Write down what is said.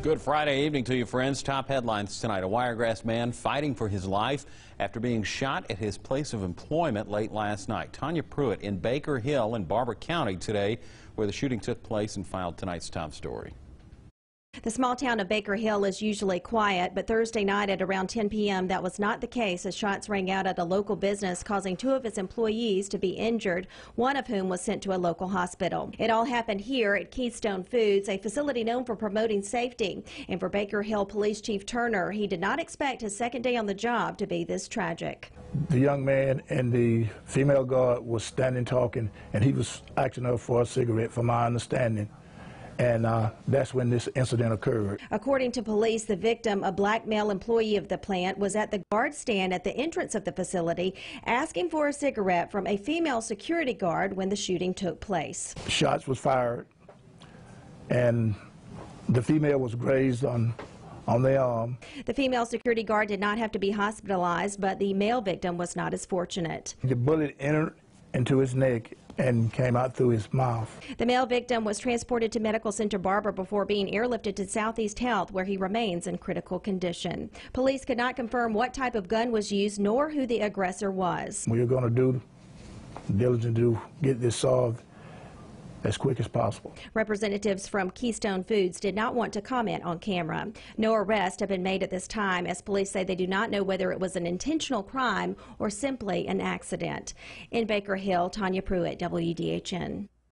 Good Friday evening to you, friends. Top headlines tonight. A Wiregrass man fighting for his life after being shot at his place of employment late last night. Tanya Pruitt in Baker Hill in Barbour County today, where the shooting took place and filed tonight's top story. The small town of Baker Hill is usually quiet, but Thursday night at around 10 p.m. that was not the case as shots rang out at a local business causing two of its employees to be injured, one of whom was sent to a local hospital. It all happened here at Keystone Foods, a facility known for promoting safety. And for Baker Hill Police Chief Turner, he did not expect his second day on the job to be this tragic. The young man and the female guard was standing talking, and he was asking her for a cigarette, from my understanding and uh, that's when this incident occurred. According to police, the victim, a black male employee of the plant, was at the guard stand at the entrance of the facility asking for a cigarette from a female security guard when the shooting took place. Shots was fired, and the female was grazed on on the arm. The female security guard did not have to be hospitalized, but the male victim was not as fortunate. The bullet entered into his neck and came out through his mouth. The male victim was transported to Medical Center Barbour before being airlifted to Southeast Health, where he remains in critical condition. Police could not confirm what type of gun was used nor who the aggressor was. We are going to do diligent to get this solved as quick as possible. Representatives from Keystone Foods did not want to comment on camera. No arrests have been made at this time as police say they do not know whether it was an intentional crime or simply an accident. In Baker Hill, Tanya Pruitt, WDHN.